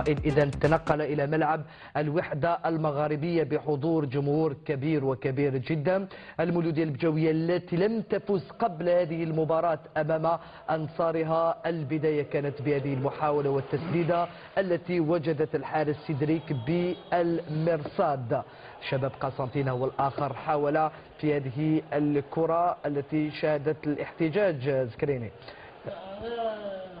إذا تنقل إلى ملعب الوحدة المغاربية بحضور جمهور كبير وكبير جدا. المولودية البجوية التي لم تفز قبل هذه المباراة أمام أنصارها. البداية كانت بهذه المحاولة والتسديدة التي وجدت الحارس سيدريك بالمرصاد شباب قسنطينة والآخر حاول في هذه الكرة التي شهدت الاحتجاج. زكريني.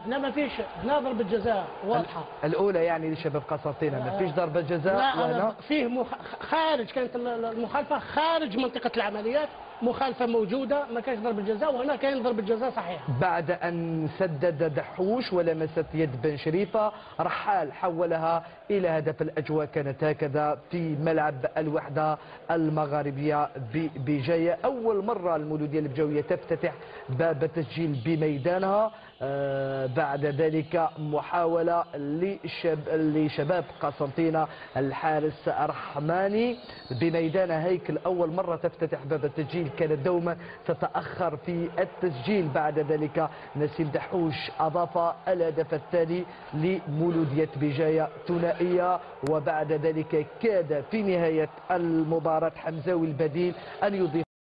هنا ما فيش هنا ضربة جزاء واضحة. الأولى يعني لشباب قسنطينة ما فيش ضربة جزاء لا أنا فيه مخ... خارج كانت المخالفة خارج منطقة العمليات مخالفة موجودة ما كانش ضربة جزاء وهنا كاين ضربة جزاء صحيح بعد أن سدد دحوش ولمست يد بن شريفة رحال حولها إلى هدف الأجواء كانت هكذا في ملعب الوحدة المغاربية بجاية. أول مرة المولودية البجوية تفتتح باب التسجيل بميدانها آه، بعد ذلك محاولة لشب لشباب قسنطينة الحارس الرحماني بميدان هيكل أول مرة تفتتح باب التسجيل. كانت دوما تتأخر في التسجيل. بعد ذلك نسيم دحوش أضاف الهدف الثاني لمولودية بجاية ثنائية. وبعد ذلك كاد في نهاية المباراة حمزاوي البديل أن يضيف